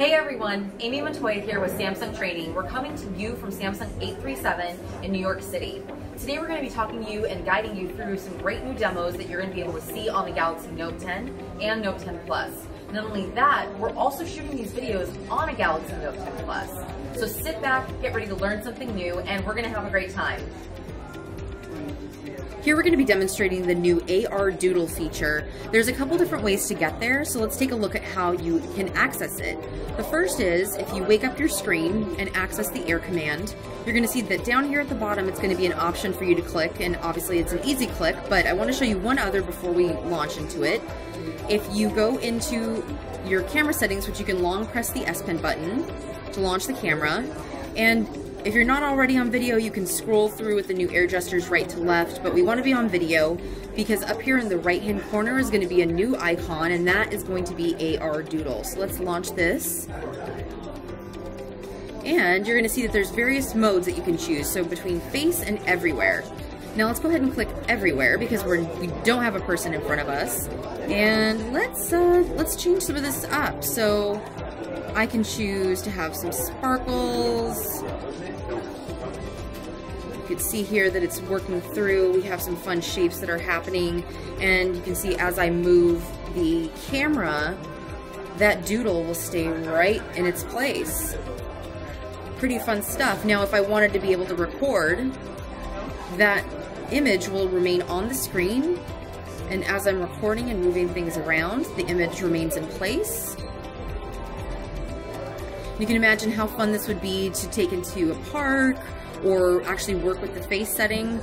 Hey everyone, Amy Montoya here with Samsung Training. We're coming to you from Samsung 837 in New York City. Today we're going to be talking to you and guiding you through some great new demos that you're going to be able to see on the Galaxy Note 10 and Note 10 Plus. Not only that, we're also shooting these videos on a Galaxy Note 10 Plus. So sit back, get ready to learn something new, and we're going to have a great time. Here we're going to be demonstrating the new AR Doodle feature. There's a couple different ways to get there, so let's take a look at how you can access it. The first is, if you wake up your screen and access the Air command, you're going to see that down here at the bottom it's going to be an option for you to click, and obviously it's an easy click, but I want to show you one other before we launch into it. If you go into your camera settings, which you can long press the S Pen button to launch the camera, and if you're not already on video, you can scroll through with the new air gestures right to left, but we want to be on video because up here in the right hand corner is going to be a new icon and that is going to be AR Doodle. So let's launch this. And you're going to see that there's various modes that you can choose, so between face and everywhere. Now let's go ahead and click everywhere because we're, we don't have a person in front of us. And let's, uh, let's change some of this up. So I can choose to have some sparkles, you can see here that it's working through. We have some fun shapes that are happening. And you can see as I move the camera, that doodle will stay right in its place. Pretty fun stuff. Now, if I wanted to be able to record, that image will remain on the screen. And as I'm recording and moving things around, the image remains in place. You can imagine how fun this would be to take into a park or actually work with the face setting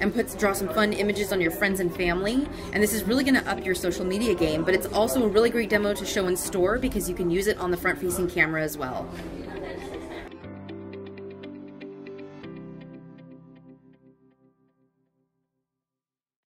and put draw some fun images on your friends and family. And this is really gonna up your social media game, but it's also a really great demo to show in store because you can use it on the front facing camera as well.